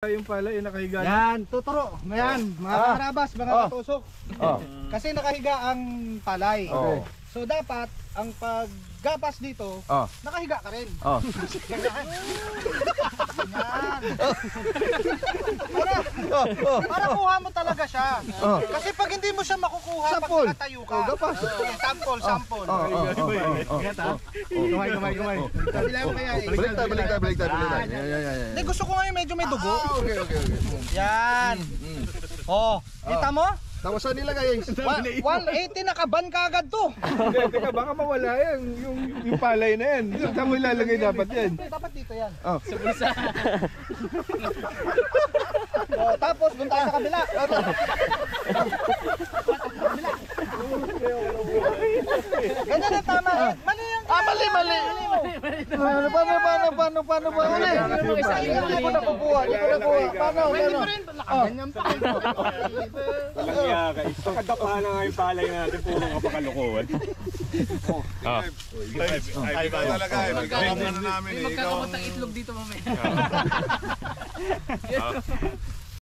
Yung pala, yung nakahiga. Yan, tuturo. Yan, mga Ah. karabas, mga Oh. katusok. Oh. Kasi nakahiga ang palay. Oh. So dapat ang paggapas dito, Oh. nakahiga ka rin. Oh. Ganyan. Yan. Para, Oh. Oh. para kuha mo talaga siya. Oh. Kasi pag hindi mo siya makukuha Sample. pag nakatayo ka. Oh, gapas. Okay, sample, sample. Oh. Oh. Oh. Oh. Oh. Gamay, gamay, gamay. Kabila mo kaya eh. Baliktad, baliktad, baliktad, baliktad. Yan, yan, yan, yan. Hindi, gusto ko ngayon medyo may dugo. Ah, okay, okay, okay. Yan. Oh, kita mo? Tapos saan nilagay? Wa- 180 nakaban ka agad to. Teka, teka, baka mawala yan. Yung, yung palay na yan. Saan mo ilalagay dapat yan? Dapat dito yan. Oh. Oh, tapos doon tayo sa kabila. Ganyan ang tama. Eh, Mali Ah, mali, mali. Paano, paano, paano, paano, paano ba uli? Hindi ko nakukuha, hindi ko nakuha. Paano, paano? Nakaganyan pa. Kaya ka, ipakadapa na nga yung palay natin, puro kapakalukuhan. Ah. Ay, iba talaga eh. Magkakaroon na namin eh. Ang... itlog dito mamaya.